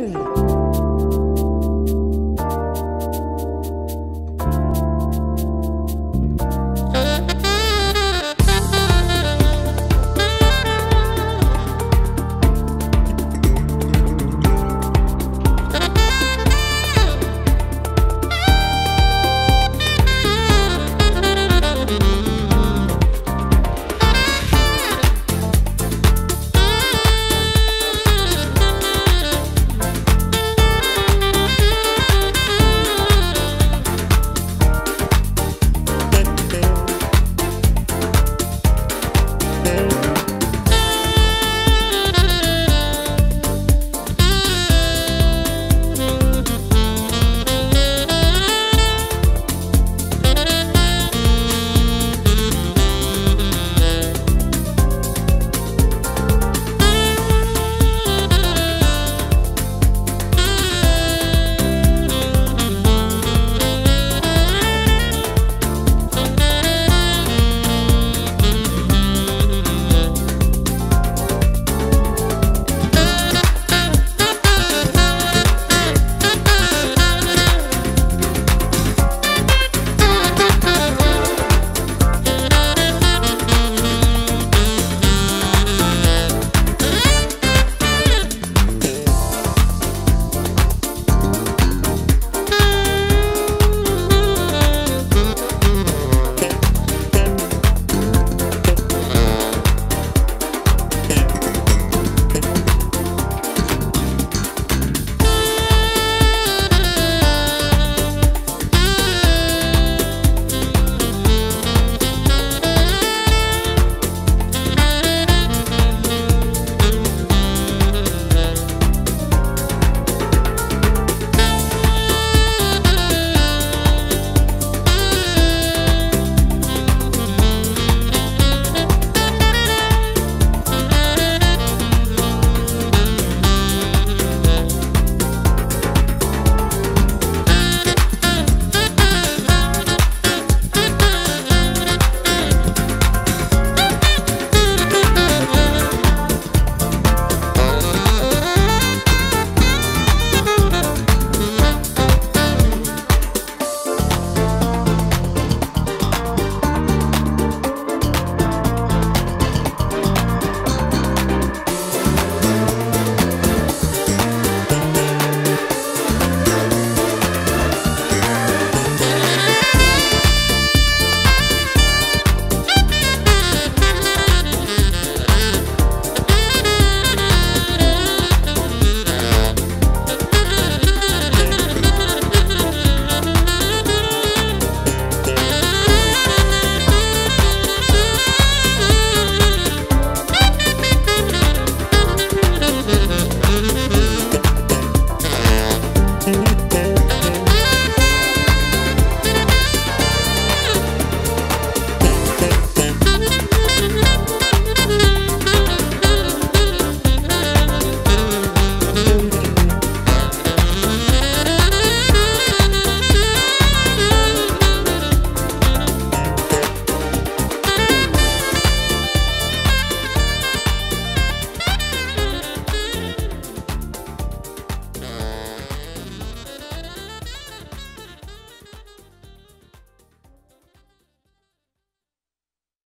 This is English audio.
Hmm.